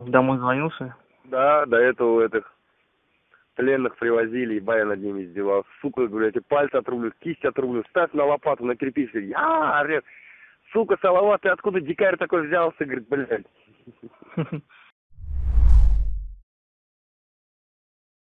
домой звонился? Да, до этого этих пленных привозили, и бая над ними издевался. Сука, говорю, эти пальцы отрублю, кисть отрублю, ставь на лопату, на кирпич. Я, орет. Сука, Салават, ты откуда дикарь такой взялся? Говорит, блядь.